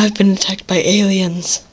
I've been attacked by aliens.